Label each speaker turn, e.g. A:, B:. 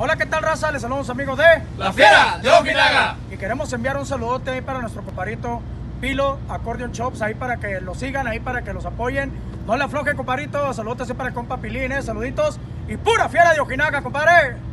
A: Hola, ¿qué tal, raza? Les saludos amigos de
B: La Fiera de Ojinaga.
A: Y queremos enviar un saludote ahí para nuestro comparito Pilo Accordion Shops, ahí para que lo sigan, ahí para que los apoyen. No le afloje, comparito. Saludos para el compa Pilín, ¿eh? Saluditos. Y pura fiera de Ojinaga, compadre.